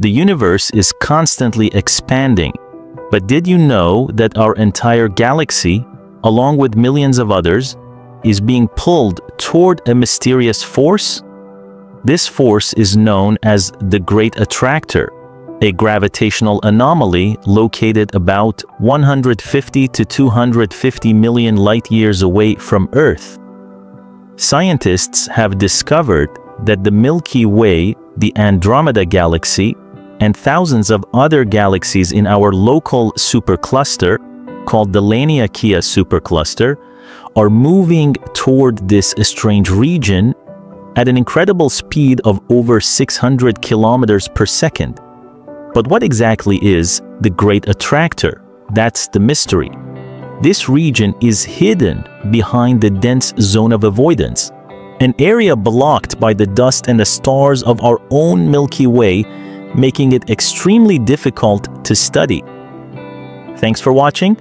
The universe is constantly expanding. But did you know that our entire galaxy, along with millions of others, is being pulled toward a mysterious force? This force is known as the Great Attractor, a gravitational anomaly located about 150 to 250 million light-years away from Earth. Scientists have discovered that the Milky Way, the Andromeda Galaxy, and thousands of other galaxies in our local supercluster, called the Laniakea supercluster, are moving toward this strange region at an incredible speed of over 600 kilometers per second. But what exactly is the Great Attractor? That's the mystery. This region is hidden behind the dense zone of avoidance, an area blocked by the dust and the stars of our own Milky Way, making it extremely difficult to study. Thanks for watching